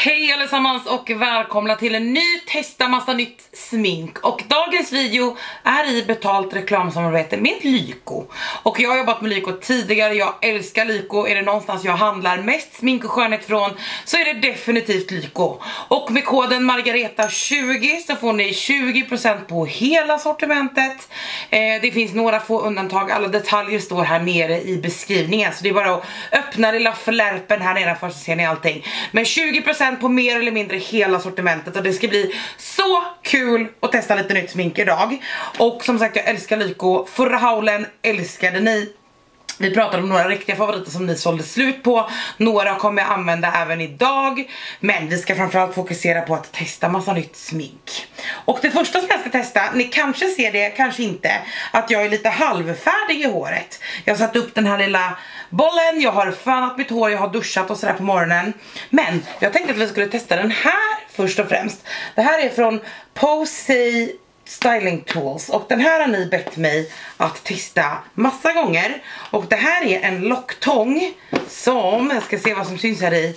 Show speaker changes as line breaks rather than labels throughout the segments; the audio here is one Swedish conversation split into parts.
Hej allesammans och välkomna till en ny testa massa nytt smink. Och dagens video är i betalt reklamsamarbete med Lyko. Och jag har jobbat med Lyko tidigare, jag älskar Lyko, är det någonstans jag handlar mest smink och skönhet från så är det definitivt Lyko. Och med koden Margareta20 så får ni 20% på hela sortimentet. Eh, det finns några få undantag, alla detaljer står här nere i beskrivningen. Så det är bara att öppna lilla flärpen här nedanför så ser ni allting. Men 20% 10% på mer eller mindre hela sortimentet. Och det ska bli så kul att testa lite nytt smink idag. Och som sagt jag älskar Lyko, förra haulen älskade ni vi pratade om några riktiga favoriter som ni sålde slut på. Några kommer jag använda även idag. Men vi ska framförallt fokusera på att testa massa nytt smink. Och det första som jag ska testa, ni kanske ser det, kanske inte, att jag är lite halvfärdig i håret. Jag har satt upp den här lilla bollen, jag har fönat mitt hår, jag har duschat och sådär på morgonen. Men jag tänkte att vi skulle testa den här först och främst. Det här är från Posey styling tools och den här har ni bett mig att testa massa gånger och det här är en locktång som, jag ska se vad som syns här i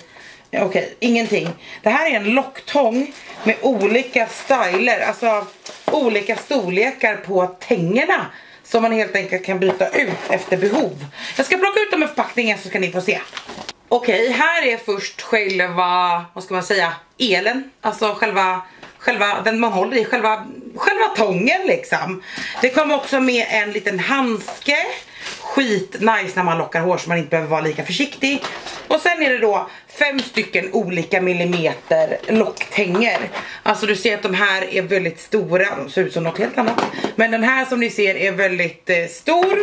Okej, okay, ingenting. Det här är en locktång med olika styler, alltså olika storlekar på tängerna som man helt enkelt kan byta ut efter behov. Jag ska plocka ut dem i förpackningen så ska ni få se. Okej, okay, här är först själva, vad ska man säga, elen, alltså själva själva, den man håller i, själva, själva tången liksom. Det kommer också med en liten handske, skit nice när man lockar hår så man inte behöver vara lika försiktig. Och sen är det då fem stycken olika millimeter locktänger. Alltså du ser att de här är väldigt stora, de ser ut som något helt annat. Men den här som ni ser är väldigt eh, stor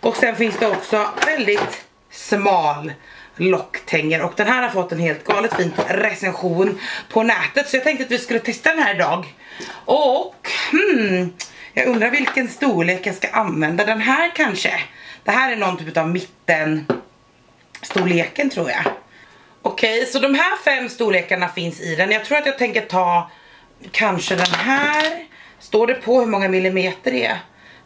och sen finns det också väldigt smal locktänger och den här har fått en helt galet fin recension på nätet så jag tänkte att vi skulle testa den här idag. Och hmm, jag undrar vilken storlek jag ska använda. Den här kanske. Det här är någon typ av mitten storleken tror jag. Okej, okay, så de här fem storlekarna finns i den. Jag tror att jag tänker ta kanske den här. Står det på hur många millimeter det är?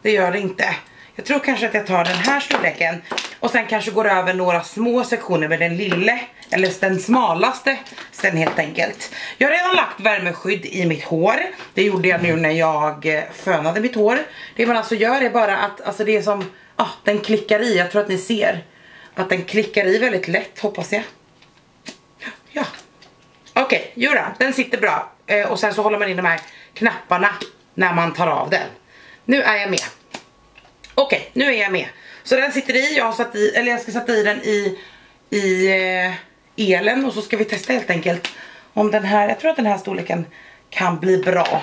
Det gör det inte. Jag tror kanske att jag tar den här storleken och sen kanske går över några små sektioner med den lille eller den smalaste sen helt enkelt. Jag har redan lagt värmeskydd i mitt hår. Det gjorde jag nu när jag eh, fönade mitt hår. Det man alltså gör är bara att alltså det är som, ah, den klickar i. Jag tror att ni ser att den klickar i väldigt lätt hoppas jag. Ja. Okej, okay, jura, den sitter bra. Eh, och sen så håller man in de här knapparna när man tar av den. Nu är jag med. Okej, okay, nu är jag med. Så den sitter i, jag har satt i, eller jag ska sätta i den i, i eh, elen och så ska vi testa helt enkelt om den här, jag tror att den här storleken kan bli bra.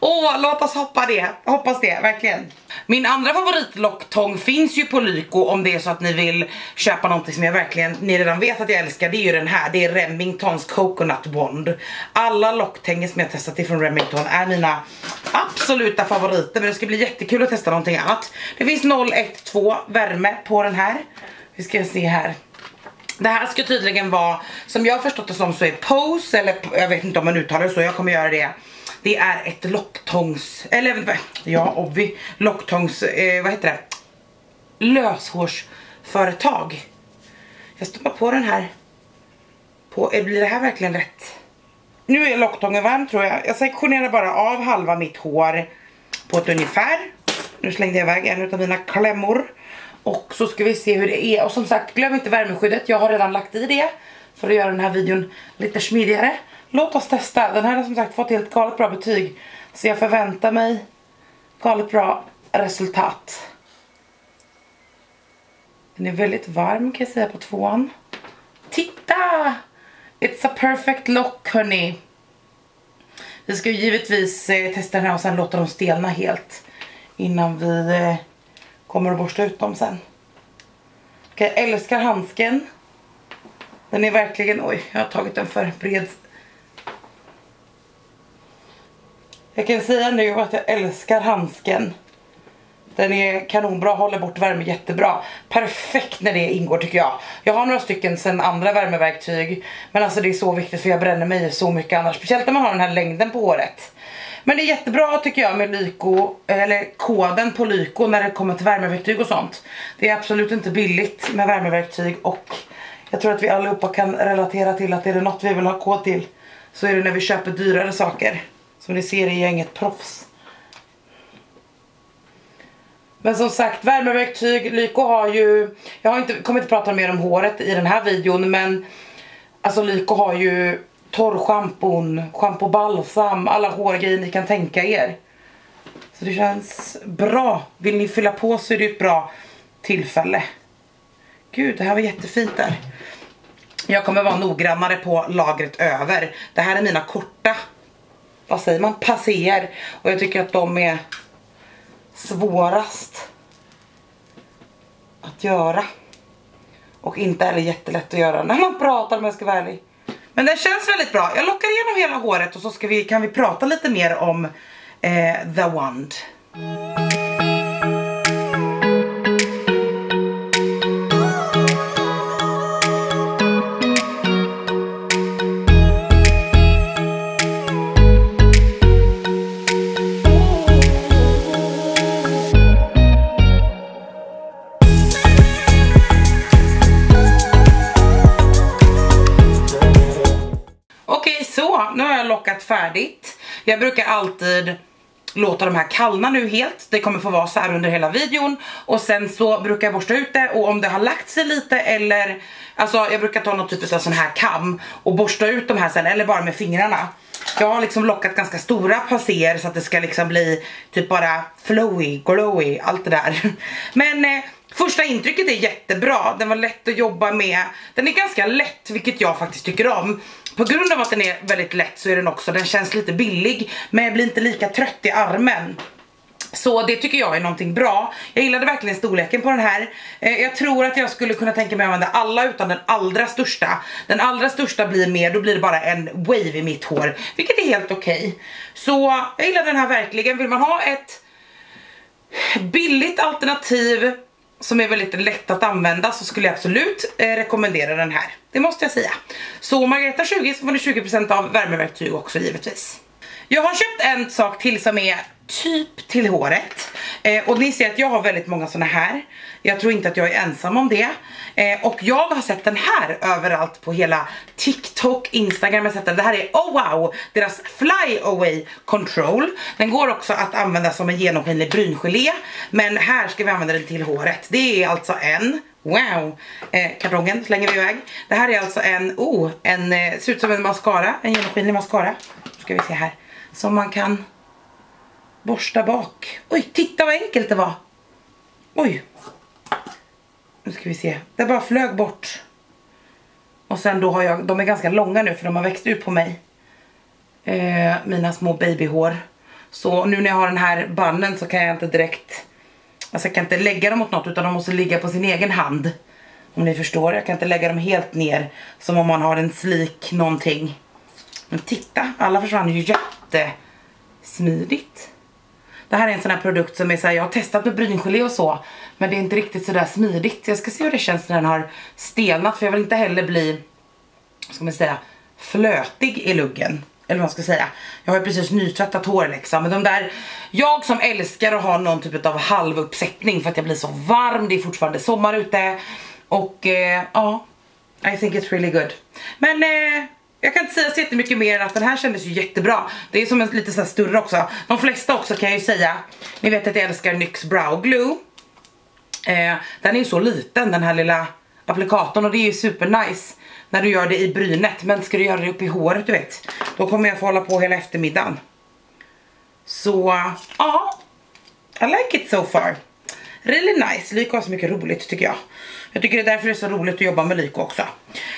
Åh, låt oss hoppa det, hoppas det, verkligen. Min andra favoritlocktång finns ju på Lyko om det är så att ni vill köpa någonting som jag verkligen, ni redan vet att jag älskar, det är ju den här, det är Remingtons Coconut Wand. Alla locktänger som jag testat ifrån Remington är mina absoluta favoriter, men det ska bli jättekul att testa någonting annat. Det finns 012 värme på den här. Vi ska se här. Det här ska tydligen vara, som jag har förstått det som så är Pose, eller jag vet inte om man uttalar det så, jag kommer göra det det är ett locktångs, eller ja obvi, locktångs, eh, vad heter det? Löshårsföretag. Jag stoppar på den här. På, eh, blir det här verkligen rätt? Nu är locktången varm tror jag. Jag sektionerar bara av halva mitt hår på ett ungefär. Nu slängde jag iväg en av mina klämmor. Och så ska vi se hur det är. Och som sagt, glöm inte värmeskyddet. Jag har redan lagt i det. För att göra den här videon lite smidigare. Låt oss testa. Den här har som sagt fått helt galet bra betyg. Så jag förväntar mig galet bra resultat. Den är väldigt varm kan jag säga på tvåan. Titta! It's a perfect lock hörni. Vi ska ju givetvis eh, testa den här och sen låta dem stelna helt. Innan vi eh, kommer att borsta ut dem sen. Okej, okay, älskar handsken. Den är verkligen, oj jag har tagit den för bred Jag kan säga nu att jag älskar handsken. Den är kanonbra, håller bort värme jättebra. Perfekt när det ingår tycker jag. Jag har några stycken sen andra värmeverktyg. Men alltså det är så viktigt för jag bränner mig så mycket annars. Speciellt när man har den här längden på håret. Men det är jättebra tycker jag med Lyko, eller koden på Lyko när det kommer till värmeverktyg och sånt. Det är absolut inte billigt med värmeverktyg och Jag tror att vi allihopa kan relatera till att är det något vi vill ha kod till så är det när vi köper dyrare saker. Som ni ser är jag inget proffs. Men som sagt, värmeverktyg, Lyko har ju, jag har inte, kommer inte prata mer om håret i den här videon men alltså Lyko har ju torrschampon, schampo balsam, alla hårgrejer ni kan tänka er. Så det känns bra. Vill ni fylla på så är det ett bra tillfälle. Gud, det här var jättefint där. Jag kommer vara noggrannare på lagret över. Det här är mina korta, vad säger man, passéer. Och jag tycker att de är svårast att göra. Och inte heller jättelätt att göra när man pratar om jag ska vara ärlig. Men det känns väldigt bra. Jag lockar igenom hela håret och så ska vi, kan vi prata lite mer om eh, The Wand. Jag brukar alltid låta de här kallna nu helt. Det kommer få vara så här under hela videon. Och sen så brukar jag borsta ut det och om det har lagt sig lite eller Alltså jag brukar ta någon typ av sån här kam och borsta ut de här sen eller bara med fingrarna. Jag har liksom lockat ganska stora passer så att det ska liksom bli typ bara flowy, glowy, allt det där. Men eh, första intrycket är jättebra, den var lätt att jobba med. Den är ganska lätt vilket jag faktiskt tycker om. På grund av att den är väldigt lätt så är den också, den känns lite billig men jag blir inte lika trött i armen. Så det tycker jag är någonting bra. Jag gillade verkligen storleken på den här. Eh, jag tror att jag skulle kunna tänka mig att använda alla utan den allra största. Den allra största blir mer, då blir det bara en wave i mitt hår. Vilket är helt okej. Okay. Så jag gillar den här verkligen. Vill man ha ett billigt alternativ som är väldigt lätt att använda så skulle jag absolut eh, rekommendera den här. Det måste jag säga. Så Margareta 20 så får ni 20% av värmeverktyg också givetvis. Jag har köpt en sak till som är typ till håret. Eh, och ni ser att jag har väldigt många såna här. Jag tror inte att jag är ensam om det. Eh, och jag har sett den här överallt på hela TikTok, Instagram. Jag sett den. Det här är oh wow, deras fly away control. Den går också att använda som en genomskinlig bryngelé. Men här ska vi använda den till håret. Det är alltså en Wow! Eh, kartongen slänger vi iväg. Det här är alltså en, oh, en, eh, ser ut som en mascara, en genomskinlig mascara. Ska vi se här. Som man kan borsta bak. Oj, titta vad enkelt det var. Oj. Nu ska vi se. Det bara flög bort. Och sen då har jag, de är ganska långa nu för de har växt ut på mig. Eh, mina små babyhår. Så nu när jag har den här banden så kan jag inte direkt, alltså jag kan inte lägga dem åt något utan de måste ligga på sin egen hand. Om ni förstår, jag kan inte lägga dem helt ner som om man har en slik någonting. Men titta, alla försvann ju jättesmidigt. Det här är en sån här produkt som är så här, jag har testat med bryngelé och så. Men det är inte riktigt sådär smidigt. Jag ska se hur det känns när den har stelnat. För jag vill inte heller bli, vad ska man säga, flötig i luggen. Eller vad man ska säga. Jag har ju precis nytvättat hår liksom. Men de där, jag som älskar att ha någon typ av halvuppsättning för att jag blir så varm. Det är fortfarande sommar ute. Och eh, ja, I think it's really good. Men eh, jag kan inte säga så jättemycket mer än att den här kändes ju jättebra. Det är som en lite så större också. De flesta också kan jag ju säga. Ni vet att jag älskar NYX Brow Glue. Eh, den är ju så liten den här lilla applikatorn och det är ju super nice när du gör det i brynet. Men ska du göra det uppe i håret du vet. Då kommer jag få hålla på hela eftermiddagen. Så ja, I like it so far. Really nice. Lyko har så mycket roligt tycker jag. Jag tycker det är därför det är så roligt att jobba med Lyko också.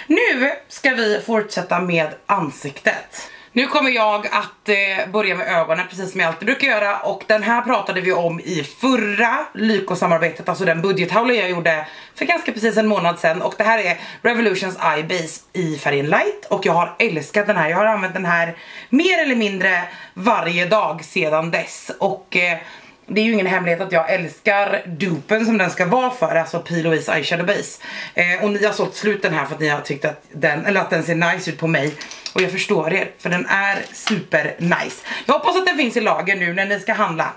Nu ska vi fortsätta med ansiktet. Nu kommer jag att eh, börja med ögonen precis som jag alltid brukar göra. Och den här pratade vi om i förra Lyko-samarbetet, alltså den budgethavla jag gjorde för ganska precis en månad sedan. Och det här är Revolutions Eye Base i färgen light. Och jag har älskat den här, jag har använt den här mer eller mindre varje dag sedan dess. Och eh, det är ju ingen hemlighet att jag älskar dupen som den ska vara för, alltså P. Louise Eyeshadow Base. Eh, och ni har sålt slut den här för att ni har tyckt att den, eller att den ser nice ut på mig. Och jag förstår er, för den är super nice. Jag hoppas att den finns i lager nu när ni ska handla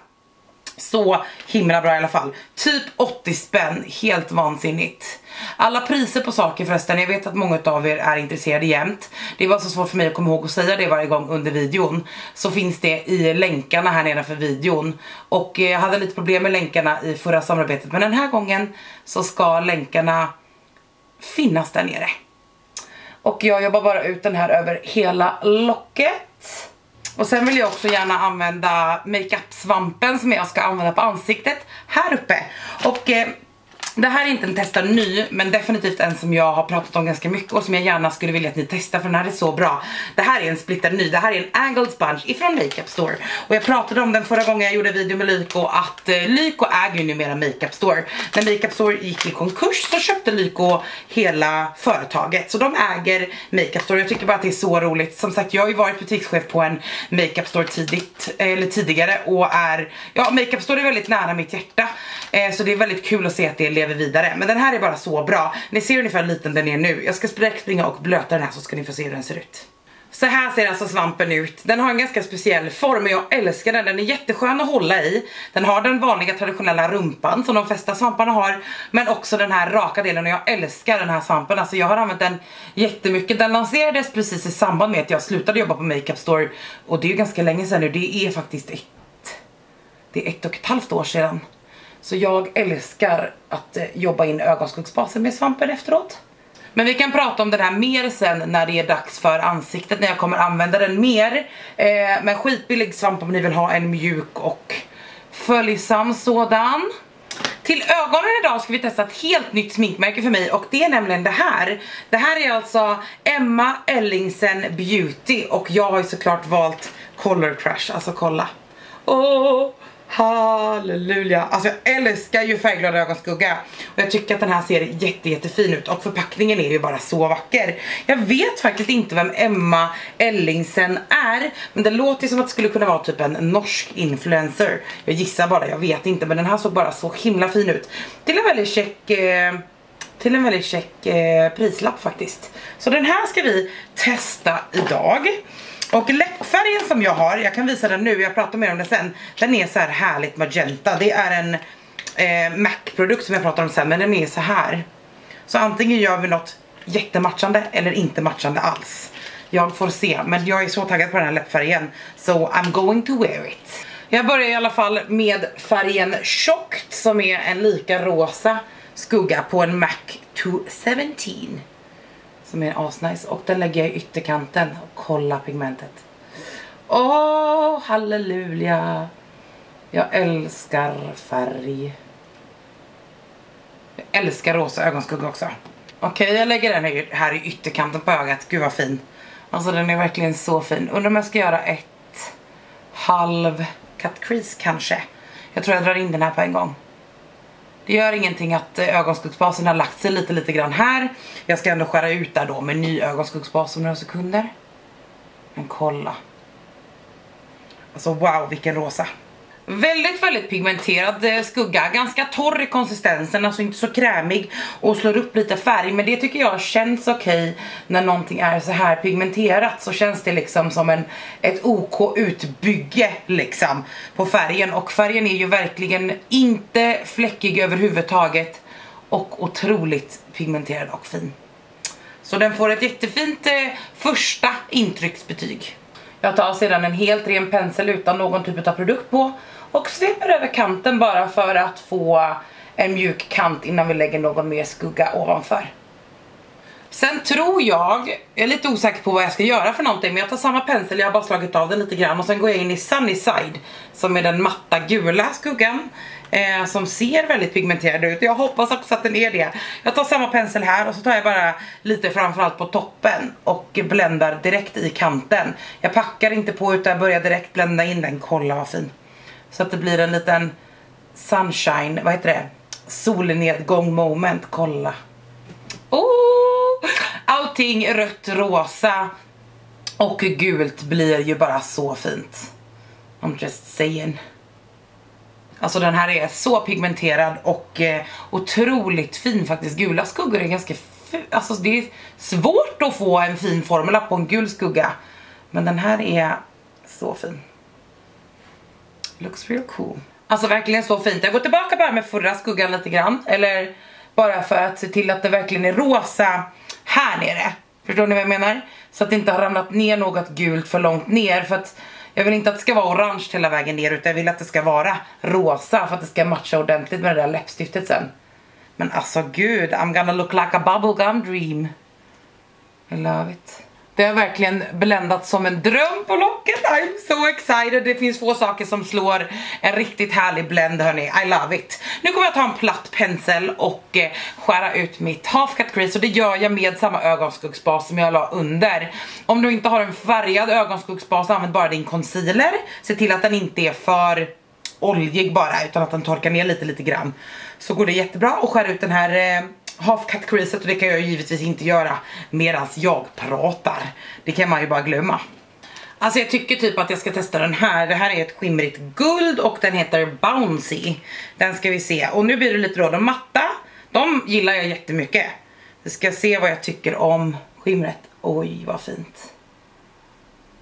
så himla bra i alla fall. Typ 80 spänn, helt vansinnigt. Alla priser på saker förresten, jag vet att många av er är intresserade jämt. Det var så svårt för mig att komma ihåg att säga det varje gång under videon. Så finns det i länkarna här nedanför videon. Och eh, jag hade lite problem med länkarna i förra samarbetet men den här gången så ska länkarna finnas där nere. Och jag jobbar bara ut den här över hela locket. Och sen vill jag också gärna använda makeup-svampen som jag ska använda på ansiktet här uppe. Och eh, det här är inte en testa ny, men definitivt en som jag har pratat om ganska mycket och som jag gärna skulle vilja att ni testar för den här är så bra. Det här är en splitter ny, det här är en angled sponge ifrån Makeup Store. Och jag pratade om den förra gången jag gjorde video med Lyko att eh, Lyko äger ju numera Makeup Store. När Makeup Store gick i konkurs så köpte Lyko hela företaget. Så de äger Makeup Store. Jag tycker bara att det är så roligt. Som sagt, jag har ju varit butikschef på en Makeup Store tidigt, eh, eller tidigare och är, ja Makeup Store är väldigt nära mitt hjärta. Eh, så det är väldigt kul att se att det lever vidare. Men den här är bara så bra. Ni ser ungefär hur liten den är nu. Jag ska springa och blöta den här så ska ni få se hur den ser ut. Så här ser alltså svampen ut. Den har en ganska speciell form och jag älskar den. Den är jätteskön att hålla i. Den har den vanliga traditionella rumpan som de flesta svamparna har. Men också den här raka delen och jag älskar den här svampen. Alltså jag har använt den jättemycket. Den lanserades precis i samband med att jag slutade jobba på Makeup Store. Och det är ju ganska länge sedan nu. Det är faktiskt ett, det är ett och ett halvt år sedan. Så jag älskar att eh, jobba in ögonskuggsbasen med svampen efteråt. Men vi kan prata om den här mer sen när det är dags för ansiktet, när jag kommer använda den mer. Eh, men skitbillig svamp om ni vill ha en mjuk och följsam sådan. Till ögonen idag ska vi testa ett helt nytt sminkmärke för mig och det är nämligen det här. Det här är alltså Emma Ellingsen Beauty och jag har ju såklart valt Color Crush, alltså kolla. Åh! Halleluja! Alltså jag älskar ju färgglad ögonskugga och jag tycker att den här ser jätte jättefin ut och förpackningen är ju bara så vacker. Jag vet faktiskt inte vem Emma Ellingsen är men det låter som att det skulle kunna vara typ en norsk influencer. Jag gissar bara, jag vet inte men den här såg bara så himla fin ut. Till en väldigt check eh, till en väldigt check eh, prislapp faktiskt. Så den här ska vi testa idag. Och läppfärgen som jag har, jag kan visa den nu, jag pratar mer om den sen. Den är så här härligt magenta. Det är en eh, MAC-produkt som jag pratar om sen, men den är så här. Så antingen gör vi något jättematchande eller inte matchande alls. Jag får se, men jag är så taggad på den här läppfärgen. So I'm going to wear it. Jag börjar i alla fall med färgen Tjockt som är en lika rosa skugga på en MAC 217 som är asnice och den lägger jag i ytterkanten och kolla pigmentet. Åh, oh, halleluja. Jag älskar färg. Jag älskar rosa ögonskugga också. Okej, okay, jag lägger den här i ytterkanten på ögat. Gud vad fin. Alltså den är verkligen så fin. Undrar om jag ska göra ett halv cut crease kanske. Jag tror jag drar in den här på en gång. Det gör ingenting att eh, ögonskuggsbasen har lagt sig lite lite grann här. Jag ska ändå skära ut där då med ny ögonskuggsbas om några sekunder. Men kolla. Alltså wow vilken rosa. Väldigt, väldigt pigmenterad eh, skugga, ganska torr i konsistensen, alltså inte så krämig och slår upp lite färg. Men det tycker jag känns okej okay när någonting är så här pigmenterat. Så känns det liksom som en, ett OK utbygge liksom på färgen. Och färgen är ju verkligen inte fläckig överhuvudtaget och otroligt pigmenterad och fin. Så den får ett jättefint eh, första intrycksbetyg. Jag tar sedan en helt ren pensel utan någon typ av produkt på och sveper över kanten bara för att få en mjuk kant innan vi lägger någon mer skugga ovanför. Sen tror jag, jag är lite osäker på vad jag ska göra för någonting men jag tar samma pensel, jag har bara slagit av den lite grann och sen går jag in i Sunny Side som är den matta gula skuggan eh, som ser väldigt pigmenterad ut. Jag hoppas också att den är det. Jag tar samma pensel här och så tar jag bara lite framförallt på toppen och bländar direkt i kanten. Jag packar inte på utan jag börjar direkt blända in den, kolla vad fin. Så att det blir en liten sunshine, vad heter det? Solnedgång moment, kolla. Oh! Allting rött, rosa och gult blir ju bara så fint. I'm just saying. Alltså den här är så pigmenterad och eh, otroligt fin faktiskt. Gula skuggor är ganska Alltså det är svårt att få en fin formula på en gul skugga. Men den här är så fin. Looks real cool. Alltså verkligen så fint. Jag går tillbaka bara med förra skuggan lite grann. Eller bara för att se till att det verkligen är rosa här nere. Förstår ni vad jag menar? Så att det inte har ramlat ner något gult för långt ner. För att jag vill inte att det ska vara orange hela vägen ner utan jag vill att det ska vara rosa för att det ska matcha ordentligt med det där läppstiftet sen. Men alltså gud, I'm gonna look like a bubblegum dream. I love it. Det har verkligen bländat som en dröm på locket. I'm so excited. Det finns få saker som slår en riktigt härlig blend hörni. I love it. Nu kommer jag ta en platt pensel och eh, skära ut mitt half cut crease och det gör jag med samma ögonskuggsbas som jag la under. Om du inte har en färgad ögonskuggsbas använd bara din concealer. Se till att den inte är för oljig bara utan att den torkar ner lite lite grann. Så går det jättebra att skära ut den här eh, half cut creaset och det kan jag givetvis inte göra medan jag pratar. Det kan man ju bara glömma. Alltså jag tycker typ att jag ska testa den här. Det här är ett skimrigt guld och den heter Bouncy. Den ska vi se. Och nu blir det lite råd om matta. De gillar jag jättemycket. Vi ska se vad jag tycker om skimret. Oj vad fint.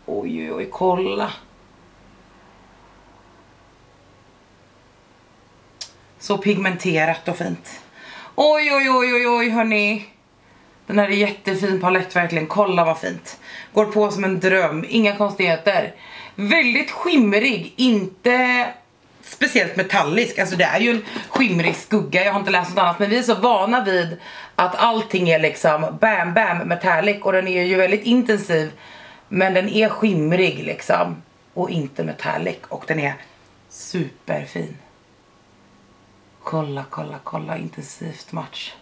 Oj oj oj kolla. Så pigmenterat och fint. Oj, oj, oj, oj, oj, hörni. Den här är jättefin palett verkligen. Kolla vad fint. Går på som en dröm. Inga konstigheter. Väldigt skimrig. Inte speciellt metallisk. Alltså det är ju en skimrig skugga. Jag har inte läst något annat. Men vi är så vana vid att allting är liksom bam, bam metallic. Och den är ju väldigt intensiv. Men den är skimrig liksom. Och inte metallic. Och den är superfin. Kolla, kolla, kolla. Intensivt match.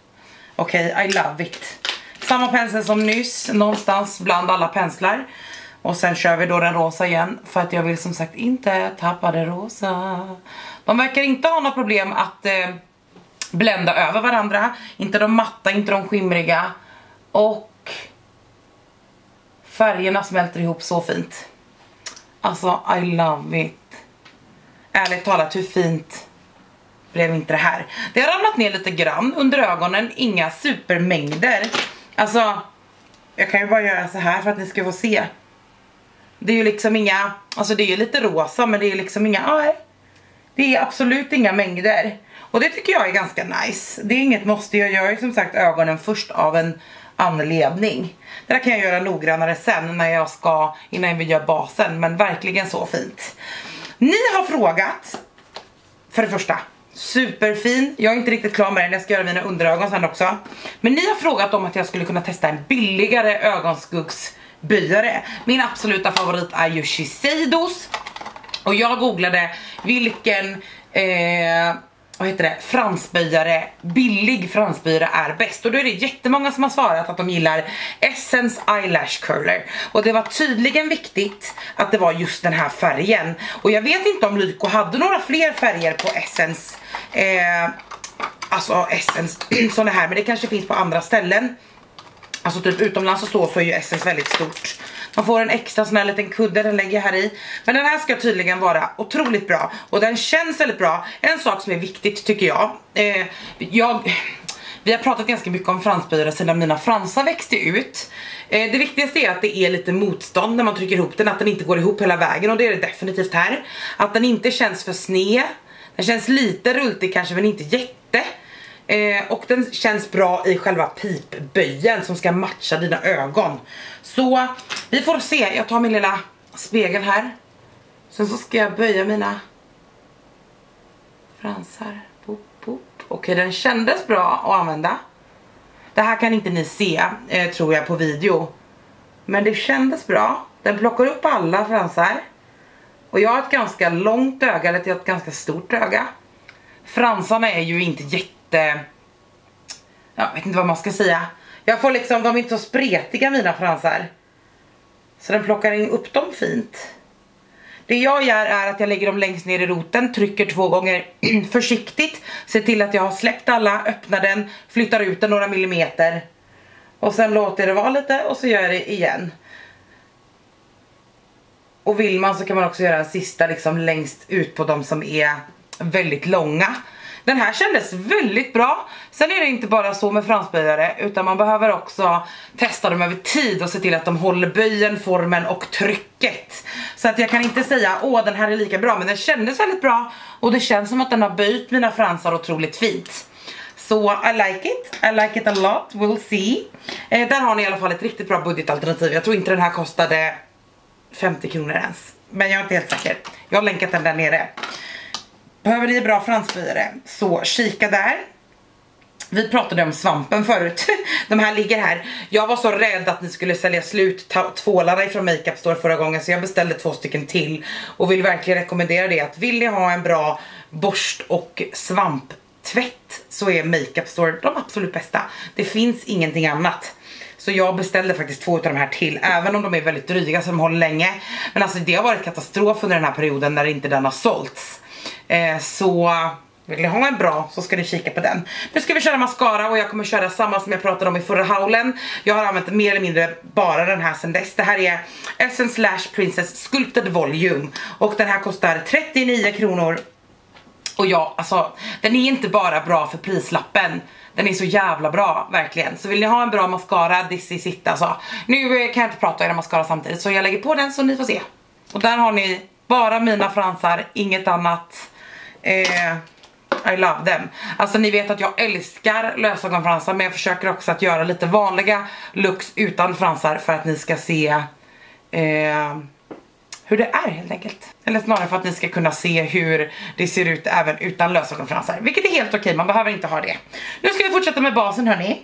Okej, okay, I love it. Samma pensel som nyss, någonstans bland alla penslar. Och sen kör vi då den rosa igen, för att jag vill som sagt inte tappa det rosa. De verkar inte ha något problem att eh, blända över varandra. Inte de matta, inte de skimriga. Och färgerna smälter ihop så fint. Alltså, I love it. Ärligt talat, hur fint blev inte det här. Det har ramlat ner lite grann under ögonen, inga supermängder. Alltså, jag kan ju bara göra så här för att ni ska få se. Det är ju liksom inga, alltså det är ju lite rosa men det är liksom inga, nej. Det är absolut inga mängder. Och det tycker jag är ganska nice. Det är inget måste, jag gör ju som sagt ögonen först av en anledning. Det där kan jag göra noggrannare sen när jag ska, innan vi gör basen. Men verkligen så fint. Ni har frågat, för det första, Superfin, jag är inte riktigt klar med den, jag ska göra mina underögon sen också. Men ni har frågat om att jag skulle kunna testa en billigare ögonskuggsbyare. Min absoluta favorit är ju Shiseidos. Och jag googlade vilken eh, vad heter det, fransböjare, billig fransböjare är bäst. Och då är det jättemånga som har svarat att de gillar Essence Eyelash Curler. Och det var tydligen viktigt att det var just den här färgen. Och jag vet inte om Lyko hade några fler färger på Essence, eh, alltså Essence, sådana här, men det kanske finns på andra ställen. Alltså typ utomlands och så, så är ju Essence väldigt stort. Man får en extra sån här liten kudde, den lägger jag här i. Men den här ska tydligen vara otroligt bra. Och den känns väldigt bra. En sak som är viktigt tycker jag. Eh, jag vi har pratat ganska mycket om fransböjare sedan mina fransar växte ut. Eh, det viktigaste är att det är lite motstånd när man trycker ihop den, att den inte går ihop hela vägen och det är det definitivt här. Att den inte känns för sned, den känns lite rultig kanske men inte jätte. Eh, och den känns bra i själva pipböjen som ska matcha dina ögon. Så vi får se, jag tar min lilla spegel här. Sen så ska jag böja mina fransar. Boop, boop. Okej, den kändes bra att använda. Det här kan inte ni se, eh, tror jag, på video. Men det kändes bra. Den plockar upp alla fransar. Och jag har ett ganska långt öga, eller ett ganska stort öga. Fransarna är ju inte jätte... Jag vet inte vad man ska säga. Jag får liksom, de är inte så spretiga mina fransar. Så den plockar in upp dem fint. Det jag gör är att jag lägger dem längst ner i roten, trycker två gånger försiktigt. Ser till att jag har släppt alla, öppnar den, flyttar ut den några millimeter. Och sen låter jag det vara lite och så gör jag det igen. Och vill man så kan man också göra en sista liksom längst ut på de som är väldigt långa. Den här kändes väldigt bra. Sen är det inte bara så med fransböjare utan man behöver också testa dem över tid och se till att de håller böjen, formen och trycket. Så att jag kan inte säga åh den här är lika bra men den kändes väldigt bra och det känns som att den har böjt mina fransar otroligt fint. Så I like it, I like it a lot, we'll see. Eh, där har ni i alla fall ett riktigt bra budgetalternativ. Jag tror inte den här kostade 50 kronor ens. Men jag är inte helt säker. Jag har länkat den där nere. Behöver ni bra fransbyare så kika där. Vi pratade om svampen förut, de här ligger här. Jag var så rädd att ni skulle sälja slut tvålarna ifrån Makeup Store förra gången så jag beställde två stycken till. Och vill verkligen rekommendera det att vill ni ha en bra borst och svamptvätt så är Makeup Store de absolut bästa. Det finns ingenting annat. Så jag beställde faktiskt två av de här till, även om de är väldigt dryga så de håller länge. Men alltså det har varit katastrof under den här perioden när inte den har sålts. Eh, så vill ni ha en bra så ska ni kika på den. Nu ska vi köra mascara och jag kommer köra samma som jag pratade om i förra haulen. Jag har använt mer eller mindre bara den här sen dess. Det här är Essence Lash Princess Sculpted Volume och den här kostar 39 kronor. Och ja, alltså den är inte bara bra för prislappen. Den är så jävla bra, verkligen. Så vill ni ha en bra mascara, this is it alltså. Nu eh, kan jag inte prata om era mascara samtidigt så jag lägger på den så ni får se. Och där har ni bara mina fransar, inget annat. Eh, i love them. Alltså ni vet att jag älskar lösögonfransar men jag försöker också att göra lite vanliga looks utan fransar för att ni ska se eh, hur det är helt enkelt. Eller snarare för att ni ska kunna se hur det ser ut även utan lösögonfransar. Vilket är helt okej, man behöver inte ha det. Nu ska vi fortsätta med basen hörni.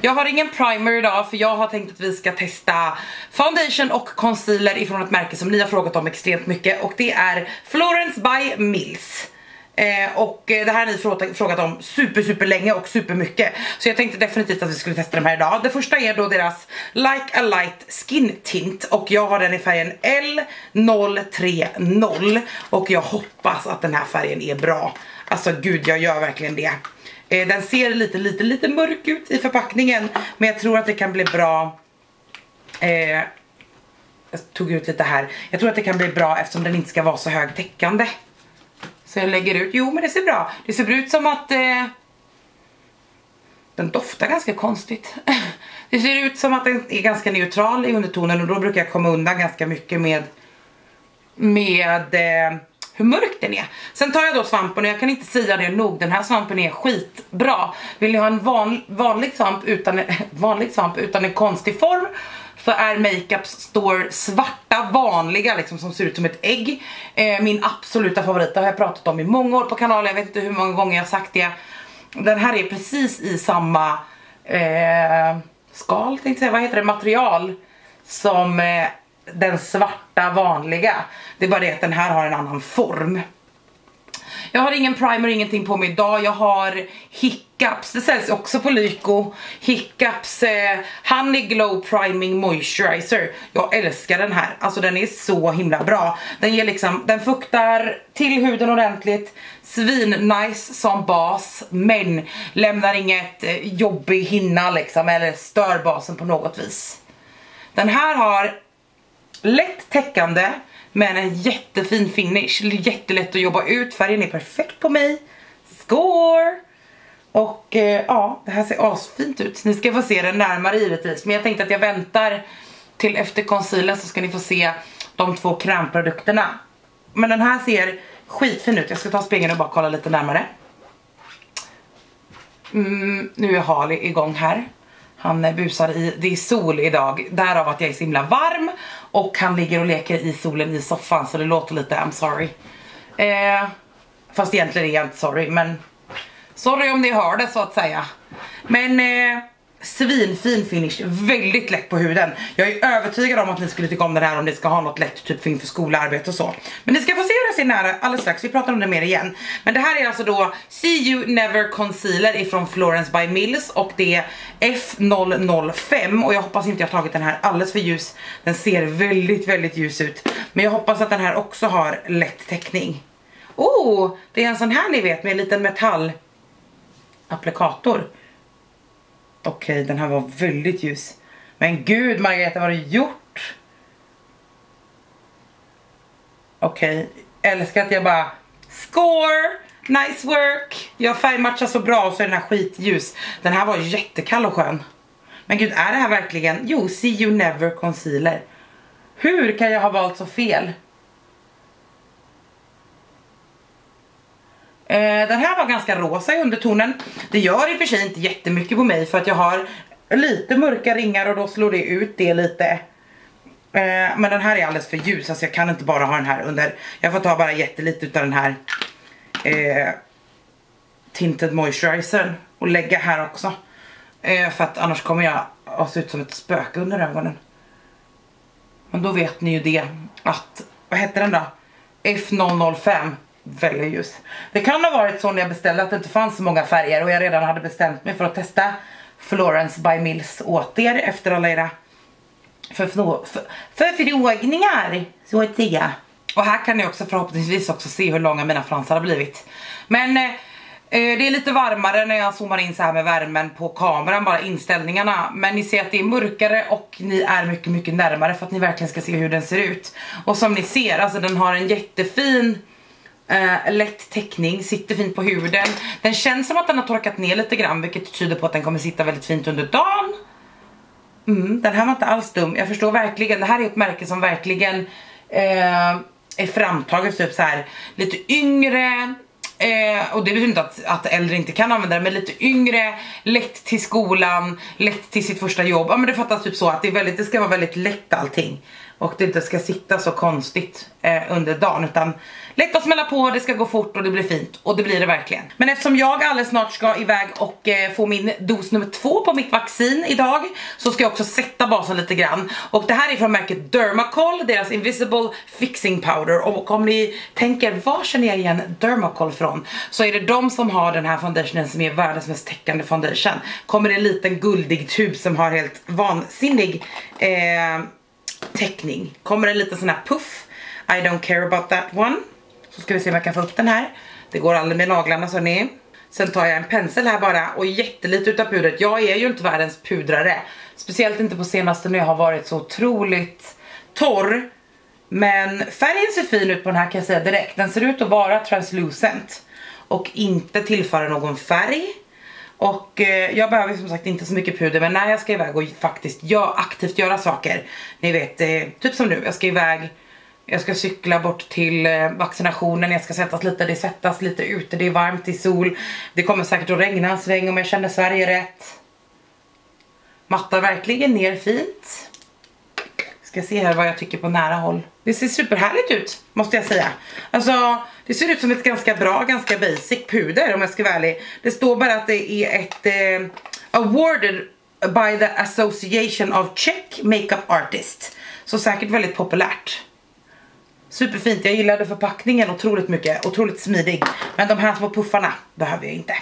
Jag har ingen primer idag för jag har tänkt att vi ska testa foundation och concealer ifrån ett märke som ni har frågat om extremt mycket och det är Florence by Mills. Eh, och eh, det här har ni frågat, frågat om super super länge och super mycket. Så jag tänkte definitivt att vi skulle testa dem här idag. Det första är då deras Like a Light Skin Tint. Och jag har den i färgen L030 Och jag hoppas att den här färgen är bra. Alltså gud jag gör verkligen det. Eh, Den ser lite lite lite mörk ut i förpackningen. Men jag tror att det kan bli bra eh, Jag tog ut lite här. Jag tror att det kan bli bra eftersom den inte ska vara så högtäckande så jag lägger ut, jo men det ser bra. Det ser ut som att eh, den doftar ganska konstigt. det ser ut som att den är ganska neutral i undertonen och då brukar jag komma undan ganska mycket med med eh, hur mörk den är. Sen tar jag då svampen och jag kan inte säga det nog, den här svampen är skitbra. Vill ni ha en van, vanlig, svamp utan, vanlig svamp utan en konstig form så är Makeup Store svarta vanliga liksom som ser ut som ett ägg. Eh, min absoluta favorit, det har jag pratat om i många år på kanalen, jag vet inte hur många gånger jag har sagt det. Den här är precis i samma eh, skal, tänkte jag säga, vad heter det, material som eh, den svarta vanliga. Det är bara det att den här har en annan form. Jag har ingen primer, ingenting på mig idag. Jag har Hiccups, det säljs också på Lyko. Hiccups eh, Honey Glow Priming Moisturizer. Jag älskar den här, alltså den är så himla bra. Den ger liksom, den fuktar till huden ordentligt. Svin nice som bas men lämnar inget eh, jobbig hinna liksom eller stör basen på något vis. Den här har lätt täckande men en jättefin finish, jättelätt att jobba ut, färgen är perfekt på mig. Score! Och eh, ja, det här ser asfint ut. Ni ska få se den närmare givetvis. Men jag tänkte att jag väntar till efter concealern så ska ni få se de två krämprodukterna. Men den här ser skitfin ut. Jag ska ta spegeln och bara kolla lite närmare. Mm, nu är Harley igång här. Han busar i, det är sol idag, därav att jag är så himla varm och han ligger och leker i solen i soffan så det låter lite I'm sorry. Eh, fast egentligen är jag inte sorry men sorry om ni hör det så att säga. Men eh, svinfin finish, väldigt lätt på huden. Jag är övertygad om att ni skulle tycka om den här om ni ska ha något lätt typ för inför skolarbete och så. Men ni ska få se hur det ser nära alldeles strax, vi pratar om det mer igen. Men det här är alltså då See You Never Concealer ifrån Florence by Mills och det är F005 och jag hoppas inte jag har tagit den här alldeles för ljus. Den ser väldigt väldigt ljus ut. Men jag hoppas att den här också har lätt täckning. Oh, det är en sån här ni vet med en liten metall applikator. Okej, okay, den här var väldigt ljus. Men gud Margareta, vad har du gjort? Okej, okay. älskar att jag bara Score! Nice work! Jag färgmatchar så bra och så är den här skitljus. Den här var jättekall och skön. Men gud, är det här verkligen? Jo, See You Never Concealer. Hur kan jag ha valt så fel? Eh, den här var ganska rosa i undertonen. Det gör i och för sig inte jättemycket på mig för att jag har lite mörka ringar och då slår det ut det lite. Eh, men den här är alldeles för ljus, alltså jag kan inte bara ha den här under. Jag får ta bara jättelite utav den här eh, Tinted Moisturizer och lägga här också. Eh, för att annars kommer jag att se ut som ett spöke under ögonen. Men då vet ni ju det att, vad heter den då? F005 väldigt ljus. Det kan ha varit så när jag beställde att det inte fanns så många färger och jag redan hade bestämt mig för att testa Florence by Mills åt er efter alla era förfrågningar. För, så att säga. Och här kan ni också förhoppningsvis också se hur långa mina fransar har blivit. Men eh, Eh, det är lite varmare när jag zoomar in så här med värmen på kameran, bara inställningarna. Men ni ser att det är mörkare och ni är mycket, mycket närmare för att ni verkligen ska se hur den ser ut. Och som ni ser, alltså den har en jättefin Uh, lätt täckning, sitter fint på huden. Den känns som att den har torkat ner lite grann vilket tyder på att den kommer sitta väldigt fint under dagen. Mm, den här var inte alls dum, jag förstår verkligen, det här är ett märke som verkligen uh, är framtaget typ så här lite yngre, Eh, och det betyder inte att, att äldre inte kan använda det, men lite yngre, lätt till skolan, lätt till sitt första jobb. Ja men det fattas typ så att det, är väldigt, det ska vara väldigt lätt allting. Och det inte ska sitta så konstigt eh, under dagen utan lätt att smälla på, det ska gå fort och det blir fint. Och det blir det verkligen. Men eftersom jag alldeles snart ska iväg och eh, få min dos nummer två på mitt vaccin idag så ska jag också sätta basen lite grann. Och det här är från märket Dermacol, deras Invisible Fixing Powder. Och om ni tänker, var känner jag igen Dermacol från? Så är det de som har den här foundationen som är världens mest täckande foundation. Kommer det en liten guldig tub som har helt vansinnig eh, täckning. Kommer en liten sån här puff. I don't care about that one. Så ska vi se om jag kan få upp den här. Det går aldrig med naglarna så ni. Sen tar jag en pensel här bara och jättelite utav pudret. Jag är ju inte världens pudrare. Speciellt inte på senaste när jag har varit så otroligt torr. Men färgen ser fin ut på den här kan jag säga direkt. Den ser ut att vara translucent. Och inte tillföra någon färg. Och eh, jag behöver som sagt inte så mycket puder men när jag ska iväg och faktiskt jag aktivt göra saker. Ni vet, eh, typ som nu, jag ska iväg jag ska cykla bort till eh, vaccinationen, jag ska sättas lite, det svettas lite ute, det är varmt i sol. Det kommer säkert att regna en sväng om jag känner Sverige rätt. Mattar verkligen ner fint. Ska se här vad jag tycker på nära håll. Det ser superhärligt ut, måste jag säga. Alltså, det ser ut som ett ganska bra, ganska basic puder om jag ska vara ärlig. Det står bara att det är ett eh, awarded by the Association of Czech Makeup Artists. Så säkert väldigt populärt. Superfint, jag gillade förpackningen otroligt mycket, otroligt smidig. Men de här små puffarna behöver jag inte.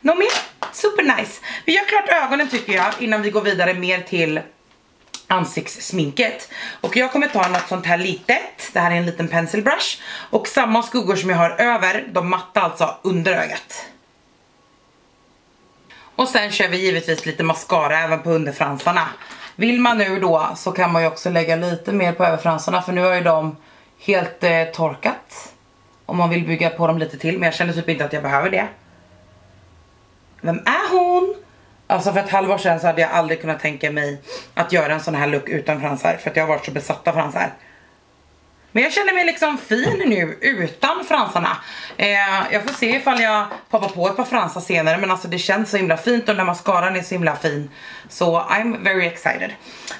Någon mer, super nice. Vi gör klart ögonen tycker jag innan vi går vidare mer till ansiktssminket. Och jag kommer ta något sånt här litet, det här är en liten pencil brush. Och samma skuggor som jag har över, de matta alltså under ögat. Och sen kör vi givetvis lite mascara även på underfransarna. Vill man nu då så kan man ju också lägga lite mer på överfransarna för nu har ju de helt eh, torkat. Om man vill bygga på dem lite till men jag känner typ inte att jag behöver det. Vem är hon? Alltså för ett halvår sedan så hade jag aldrig kunnat tänka mig att göra en sån här look utan fransar för att jag har varit så besatt av fransar. Men jag känner mig liksom fin nu utan fransarna. Eh, jag får se ifall jag poppar på ett par fransar senare men alltså det känns så himla fint och den här mascaran är så himla fin. Så I'm very excited.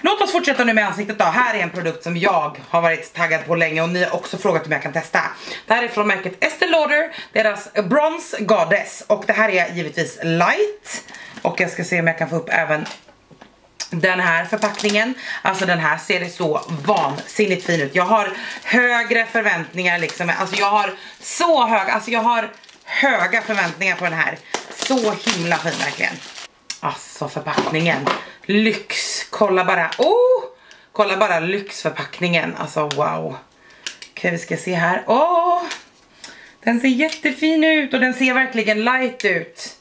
Låt oss fortsätta nu med ansiktet då. Här är en produkt som jag har varit taggad på länge och ni har också frågat om jag kan testa. Det här är från märket Estée Lauder, deras Bronze Goddess och det här är givetvis light. Och jag ska se om jag kan få upp även den här förpackningen. Alltså den här ser det så vansinnigt fin ut. Jag har högre förväntningar liksom. Alltså jag har så höga, alltså jag har höga förväntningar på den här. Så himla fin verkligen. Alltså förpackningen. Lyx. Kolla bara. Oh! Kolla bara lyxförpackningen. Alltså wow. Okej vi ska se här. Åh! Oh! Den ser jättefin ut och den ser verkligen light ut.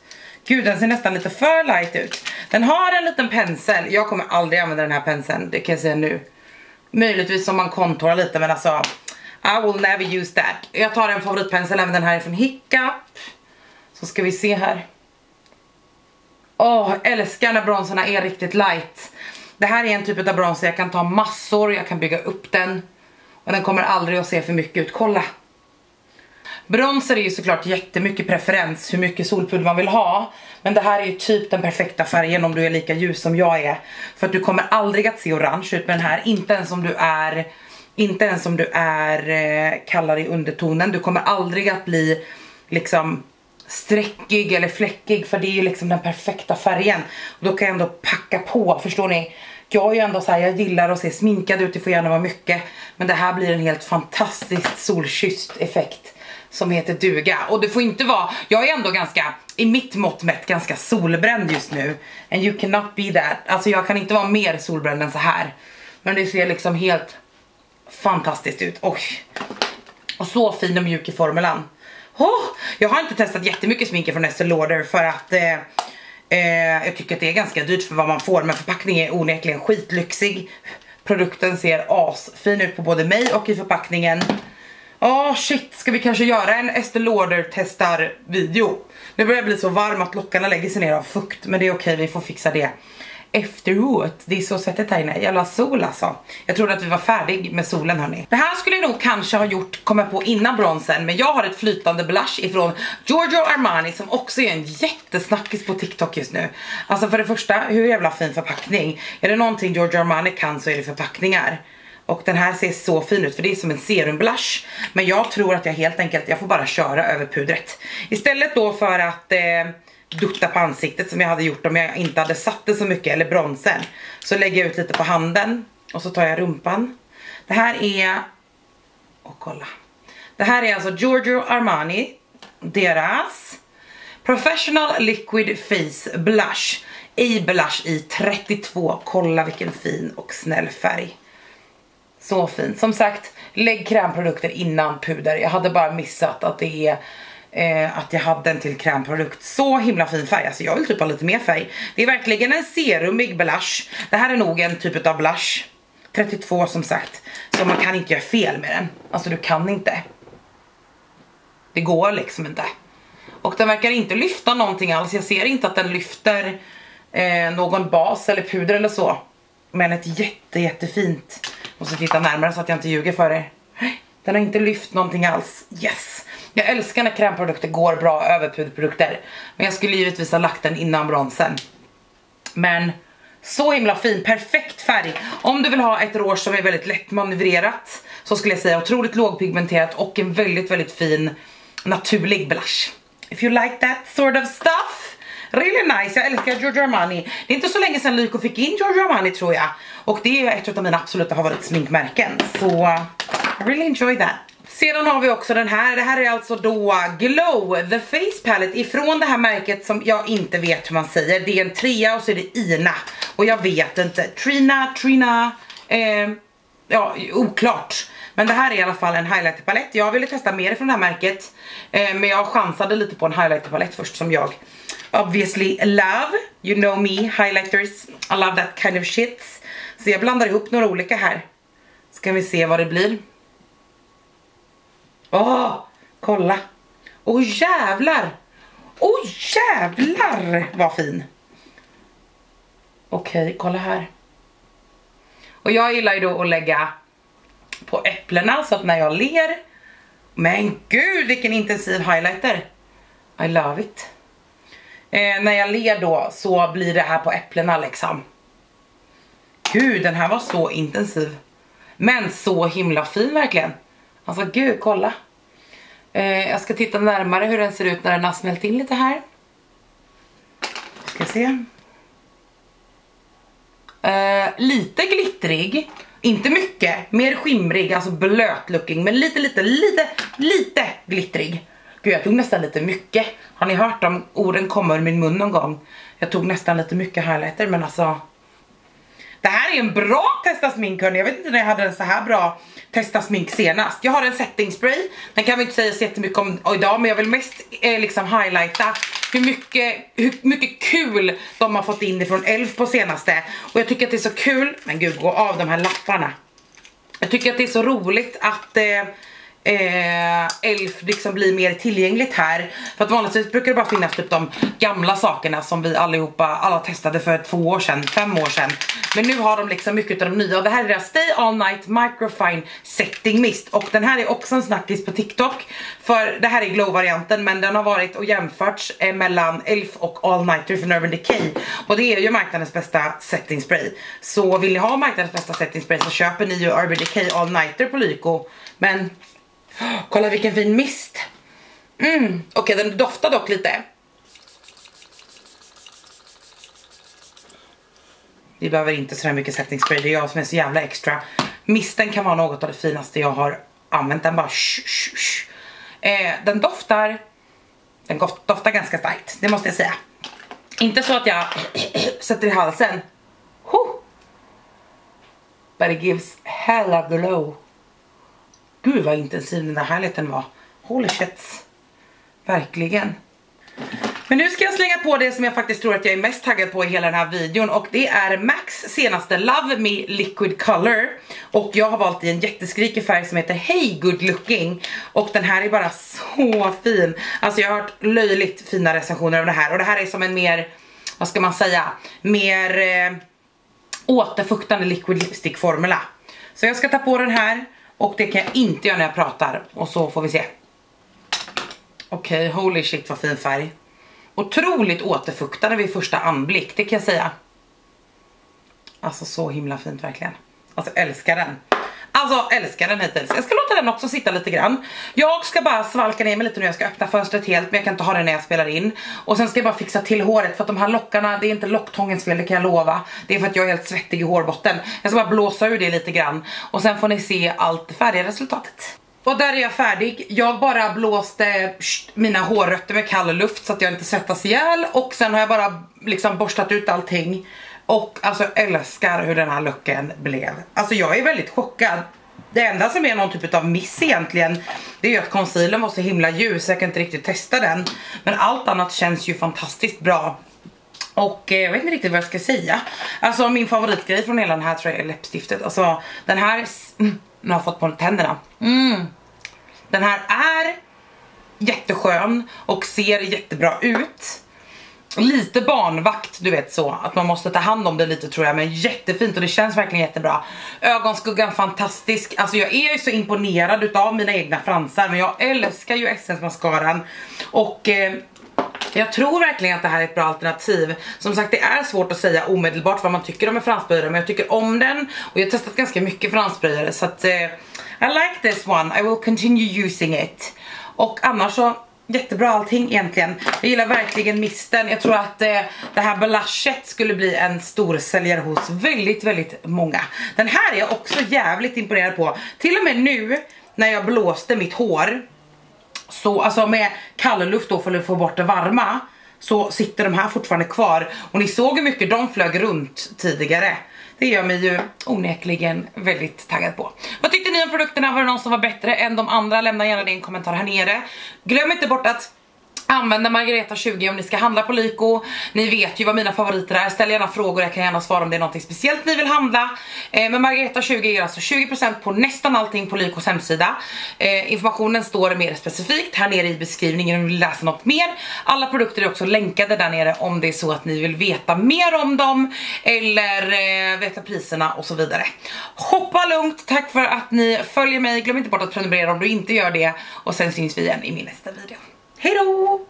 Gud den ser nästan lite för light ut. Den har en liten pensel. Jag kommer aldrig använda den här penseln, det kan jag säga nu. Möjligtvis om man kontorar lite men alltså I will never use that. Jag tar en favoritpensel, även den här är från Hiccup. Så ska vi se här. Åh, oh, älskar när bronserna är riktigt light. Det här är en typ av brons jag kan ta massor, jag kan bygga upp den. Och den kommer aldrig att se för mycket ut, kolla. Bronzer är ju såklart jättemycket preferens hur mycket solpuder man vill ha. Men det här är ju typ den perfekta färgen om du är lika ljus som jag är. För att du kommer aldrig att se orange ut med den här, inte ens om du är inte ens om du är eh, kallare i undertonen. Du kommer aldrig att bli liksom streckig eller fläckig för det är ju liksom den perfekta färgen. Och då kan jag ändå packa på, förstår ni? Jag är ju ändå så här, jag gillar att se sminkad ut, det får gärna vara mycket. Men det här blir en helt fantastiskt solkysst effekt som heter duga. Och det får inte vara, jag är ändå ganska, i mitt mått mätt, ganska solbränd just nu. And you cannot be that. Alltså jag kan inte vara mer solbränd än så här. Men det ser liksom helt fantastiskt ut. Oj. Och så fin och mjuk i formulan. Oh, jag har inte testat jättemycket sminker från Estée Lauder för att eh, eh, jag tycker att det är ganska dyrt för vad man får men förpackningen är onekligen skitlyxig. Produkten ser asfin ut på både mig och i förpackningen. Åh oh, shit, ska vi kanske göra en Estée Lauder testar video? Nu börjar det bli så varm att lockarna lägger sig ner av fukt men det är okej, vi får fixa det efteråt. Det är så svettigt här inne. Jävla sol alltså. Jag trodde att vi var färdig med solen hörni. Det här skulle jag nog kanske ha gjort, komma på innan bronsen. Men jag har ett flytande blush ifrån Giorgio Armani som också är en jättesnackis på TikTok just nu. Alltså för det första, hur jävla fin förpackning. Är det någonting Giorgio Armani kan så är det förpackningar. Och den här ser så fin ut för det är som en serumblush. Men jag tror att jag helt enkelt, jag får bara köra över pudret. Istället då för att eh, dutta på ansiktet som jag hade gjort om jag inte hade satt det så mycket, eller bronsen. Så lägger jag ut lite på handen och så tar jag rumpan. Det här är, och kolla. Det här är alltså Giorgio Armani, deras Professional Liquid Face Blush. I blush i 32, kolla vilken fin och snäll färg. Så fin. Som sagt, lägg krämprodukter innan puder. Jag hade bara missat att det är eh, att jag hade en till krämprodukt. Så himla fin färg, alltså jag vill typ ha lite mer färg. Det är verkligen en serumig blush. Det här är nog en typ av blush. 32 som sagt. Så man kan inte göra fel med den. Alltså du kan inte. Det går liksom inte. Och den verkar inte lyfta någonting alls. Jag ser inte att den lyfter eh, någon bas eller puder eller så. Men ett jätte jättefint. Måste titta närmare så att jag inte ljuger för er. Den har inte lyft någonting alls. Yes! Jag älskar när krämprodukter går bra över puderprodukter. Men jag skulle givetvis ha lagt den innan bronsen. Men så himla fin, perfekt färg. Om du vill ha ett rouge som är väldigt lätt manövrerat så skulle jag säga otroligt lågpigmenterat och en väldigt väldigt fin naturlig blush. If you like that sort of stuff. Really nice, jag älskar Giorgio Armani. Det är inte så länge sedan Lyko fick in Giorgio Armani tror jag. Och det är ett av mina absoluta favoritsminkmärken. Så I really enjoy that. Sedan har vi också den här, det här är alltså då Glow The Face Palette ifrån det här märket som jag inte vet hur man säger. Det är en trea och så är det Ina. Och jag vet inte, Trina, Trina, eh, ja oklart. Men det här är i alla fall en highlighterpalett. Jag ville testa mer från det här märket. Eh, men jag chansade lite på en highlighterpalett först som jag obviously love. You know me, highlighters. I love that kind of shit. Så jag blandar ihop några olika här. Ska vi se vad det blir. Åh, kolla. Åh jävlar. Åh jävlar vad fin. Okej, okay, kolla här. Och jag gillar ju då att lägga på äpplena så att när jag ler. Men gud vilken intensiv highlighter. I love it. Eh, när jag ler då så blir det här på äpplena liksom. Gud den här var så intensiv. Men så himla fin verkligen. Alltså gud, kolla. Eh, jag ska titta närmare hur den ser ut när den har smält in lite här. Ska se. Eh, lite glittrig. Inte mycket, mer skimrig, alltså blöt looking. Men lite, lite, lite, lite glittrig. Gud, jag tog nästan lite mycket. Har ni hört om orden kommer ur min mun någon gång? Jag tog nästan lite mycket highlighter, men alltså det här är en bra testa smink hörni. Jag vet inte när jag hade en så här bra testa smink senast. Jag har en setting spray. Den kan vi inte säga så jättemycket om idag men jag vill mest eh, liksom highlighta hur mycket, hur mycket kul de har fått in ifrån Elf på senaste. Och jag tycker att det är så kul, men gud gå av de här lapparna. Jag tycker att det är så roligt att eh, eh, Elf liksom blir mer tillgängligt här. För att vanligtvis brukar det bara finnas typ de gamla sakerna som vi allihopa, alla testade för två år sedan, fem år sedan. Men nu har de liksom mycket av de nya och det här är deras Stay All Night Microfine Setting Mist. Och den här är också en snackis på TikTok. För det här är glow-varianten men den har varit och jämförts eh, mellan Elf och All Nighter från Urban Decay. Och det är ju marknadens bästa setting spray. Så vill ni ha marknadens bästa setting spray så köper ni ju Urban Decay All Nighter på Lyko. Men Kolla vilken fin mist. Mm, okej okay, den doftar dock lite. Vi behöver inte så mycket setting spray, det är jag som är så jävla extra. Misten kan vara något av det finaste jag har använt, den bara sh, sh, sh. Eh, Den doftar, den doftar ganska starkt, det måste jag säga. Inte så att jag sätter i halsen. But it gives hella glow. Gud vad intensiv den där härligheten var. Holy shit. Verkligen. Men nu ska jag slänga på det som jag faktiskt tror att jag är mest taggad på i hela den här videon och det är Max senaste Love Me Liquid Color och jag har valt i en jätteskrikig färg som heter Hey Good Looking och den här är bara så fin. Alltså jag har hört löjligt fina recensioner av det här och det här är som en mer, vad ska man säga, mer eh, återfuktande liquid lipstick formula. Så jag ska ta på den här och det kan jag inte göra när jag pratar. Och så får vi se. Okej, okay, holy shit vad fin färg. Otroligt återfuktande vid första anblick, det kan jag säga. Alltså så himla fint verkligen. Alltså älskar den. Alltså älskar den hittills. Jag ska låta den också sitta lite grann. Jag ska bara svalka ner mig lite nu, jag ska öppna fönstret helt men jag kan inte ha den när jag spelar in. Och sen ska jag bara fixa till håret för att de här lockarna, det är inte locktångens fel, det kan jag lova. Det är för att jag är helt svettig i hårbotten. Jag ska bara blåsa ur det lite grann och sen får ni se allt färdiga resultatet. Och där är jag färdig. Jag bara blåste mina hårrötter med kall luft så att jag inte svettas ihjäl och sen har jag bara liksom borstat ut allting. Och alltså älskar hur den här looken blev. Alltså jag är väldigt chockad. Det enda som är någon typ av miss egentligen Det är ju att concealern var så himla ljus Jag kan inte riktigt testa den Men allt annat känns ju fantastiskt bra och eh, jag vet inte riktigt vad jag ska säga Alltså min favoritgrej från hela den här tror jag är läppstiftet Alltså den här mm, Nu har jag fått på tänderna mm. Den här är Jätteskön Och ser jättebra ut lite barnvakt, du vet så. Att man måste ta hand om det lite tror jag, men jättefint och det känns verkligen jättebra. Ögonskuggan fantastisk, alltså jag är ju så imponerad utav mina egna fransar, men jag älskar ju Essence mascaran. Och eh, jag tror verkligen att det här är ett bra alternativ. Som sagt det är svårt att säga omedelbart vad man tycker om en fransböjare men jag tycker om den och jag har testat ganska mycket fransböjare så att eh, I like this one, I will continue using it. Och annars så jättebra allting egentligen. Jag gillar verkligen misten. Jag tror att eh, det här blushet skulle bli en stor säljare hos väldigt, väldigt många. Den här är jag också jävligt imponerad på. Till och med nu när jag blåste mitt hår, så alltså med kall luft då för att få bort det varma, så sitter de här fortfarande kvar. Och ni såg hur mycket de flög runt tidigare. Det gör mig ju onekligen väldigt taggad på. Vad tyckte ni om produkterna? Var det någon som var bättre än de andra? Lämna gärna din kommentar här nere. Glöm inte bort att Använda Margareta 20 om ni ska handla på Lyko. Ni vet ju vad mina favoriter är. Ställ gärna frågor, jag kan gärna svara om det är något speciellt ni vill handla. Eh, men Margareta 20 ger alltså 20% på nästan allting på Lykos hemsida. Eh, informationen står mer specifikt här nere i beskrivningen om ni vill läsa något mer. Alla produkter är också länkade där nere om det är så att ni vill veta mer om dem eller eh, veta priserna och så vidare. Hoppa lugnt, tack för att ni följer mig. Glöm inte bort att prenumerera om du inte gör det och sen syns vi igen i min nästa video. Hej då!